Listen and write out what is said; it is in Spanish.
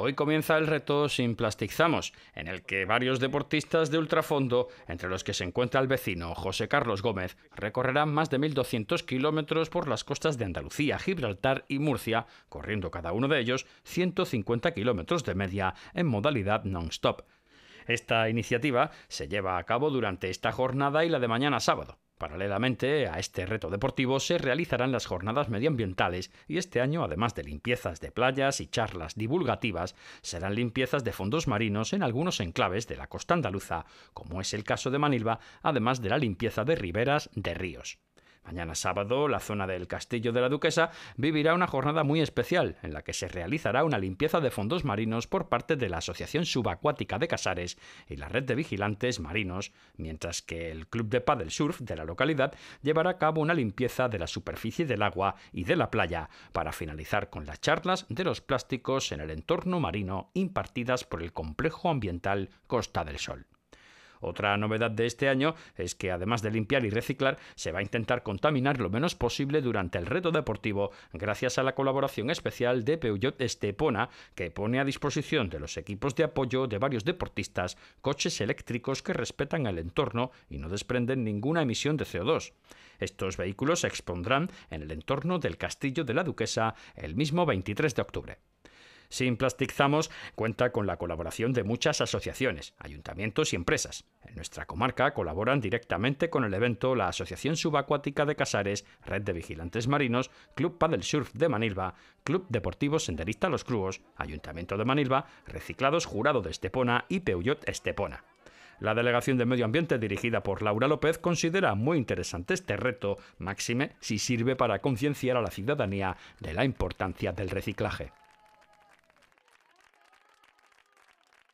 Hoy comienza el reto Sin Plasticizamos, en el que varios deportistas de ultrafondo, entre los que se encuentra el vecino José Carlos Gómez, recorrerán más de 1.200 kilómetros por las costas de Andalucía, Gibraltar y Murcia, corriendo cada uno de ellos 150 kilómetros de media en modalidad non-stop. Esta iniciativa se lleva a cabo durante esta jornada y la de mañana sábado. Paralelamente a este reto deportivo se realizarán las jornadas medioambientales y este año, además de limpiezas de playas y charlas divulgativas, serán limpiezas de fondos marinos en algunos enclaves de la costa andaluza, como es el caso de Manilva, además de la limpieza de riberas de ríos. Mañana sábado, la zona del Castillo de la Duquesa vivirá una jornada muy especial, en la que se realizará una limpieza de fondos marinos por parte de la Asociación Subacuática de Casares y la Red de Vigilantes Marinos, mientras que el Club de Paddle Surf de la localidad llevará a cabo una limpieza de la superficie del agua y de la playa, para finalizar con las charlas de los plásticos en el entorno marino impartidas por el Complejo Ambiental Costa del Sol. Otra novedad de este año es que además de limpiar y reciclar, se va a intentar contaminar lo menos posible durante el reto deportivo gracias a la colaboración especial de Peugeot Estepona, que pone a disposición de los equipos de apoyo de varios deportistas coches eléctricos que respetan el entorno y no desprenden ninguna emisión de CO2. Estos vehículos se expondrán en el entorno del Castillo de la Duquesa el mismo 23 de octubre. Sin Plasticizamos cuenta con la colaboración de muchas asociaciones, ayuntamientos y empresas. En nuestra comarca colaboran directamente con el evento la Asociación Subacuática de Casares, Red de Vigilantes Marinos, Club Paddle Surf de Manilva, Club Deportivo Senderista Los Cruos, Ayuntamiento de Manilva, Reciclados Jurado de Estepona y Peugeot Estepona. La Delegación de Medio Ambiente, dirigida por Laura López, considera muy interesante este reto, máxime si sirve para concienciar a la ciudadanía de la importancia del reciclaje.